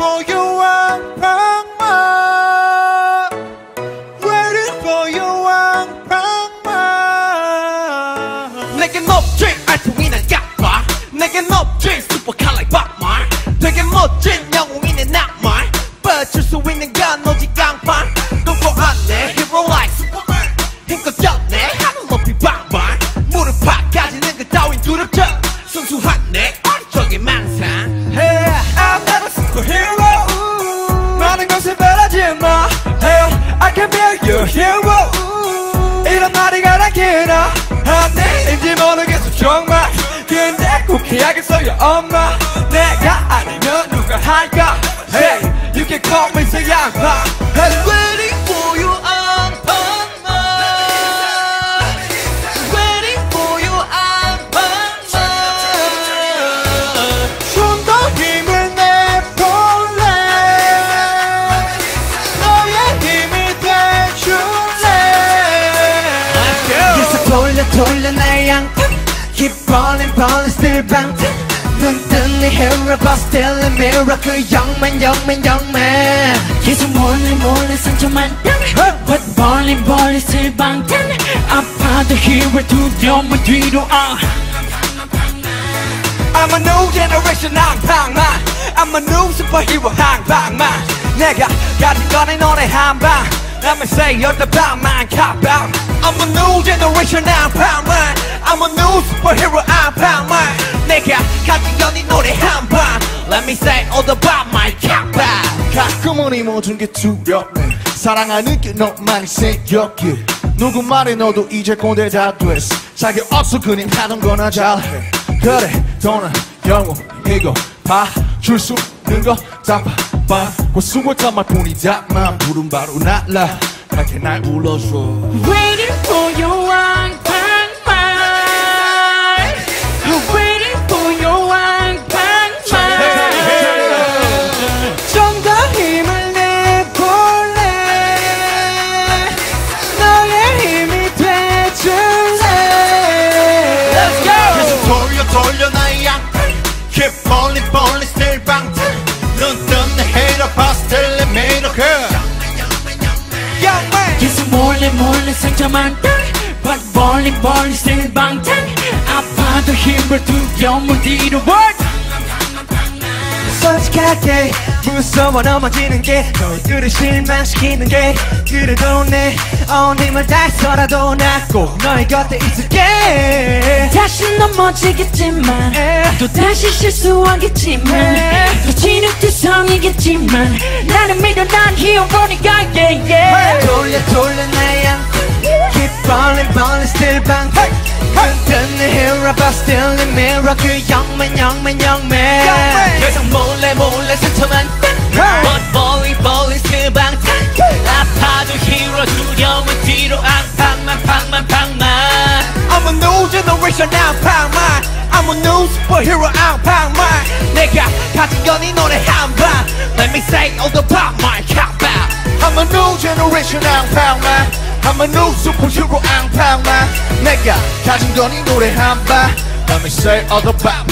for you hero 이런 말이 가라기나 한내인지 모르겠어 정말. 근데 꼭 해야겠어요 엄마. 내가 아니면 누가 할까? Hey you can call me 새 양파 I'm waiting falling falling still 방탕 눈뜬 내 hero boss still a mirror 그 영만 영만 영만 계속 몰래 몰래 상처만 땅 But balling balling 실방탄 아파도 hero 두려움은 뒤로 아 I'm a new generation 항방만 I'm a new superhero 항방만 내가 가진 건이 노래 한방 I'ma say you're the 방만 가방 I'm a new generation 항방만 I'm a new superhero 항방만 내가 가진 건이 노래 한방 Let me say all the about my cap 가끔은 이 모든 게 두렵네. 사랑하는 게 너만 생겼기에 누구 말에 너도 이제 꼰대 다 됐어. 자기 없어 그냥 하던 거나 잘해. 그래 돈은 영웅이고 봐줄 수 있는 거다 봐 봐 수고했던 말뿐이다만 부른 바로 날라 그렇게 날 불러줘 Waiting for you 눈뜬 내 hater boss still a miracle 양말 계속 몰래 몰래 상처만 땅 But balling balling 실방탄 아파도 hero 두려움은 뒤로 What? 솔직하게 무서워 넘어지는 게 너희들을 실망시키는 게 그래도 내온 힘을 다해서라도 나 꼭 너희 곁에 있을게 다시 넘어지겠지만 에. 또 다시 실수하겠지만 에. 또 지름투성이겠지만 나는 믿어 난 히어로니까 yeah, yeah. 돌려 돌려 내 양 Keep falling falling still 방탄 흔든 내 hero but still a mirror 그 영만 영만 영만 계속 몰래 몰래 상처만 땅 But falling falling still 방탄 아파도 hero 두려움은 뒤로 앙팡만 팡만 팡만 I'm a new generation 앙팡만 I'm a new superhero 앙팡만 I'm a new superhero 앙팡만 내가 가진 건 이 노래 한방 Let me say all about